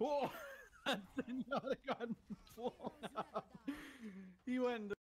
Oh, that Zenyatta got blown. He went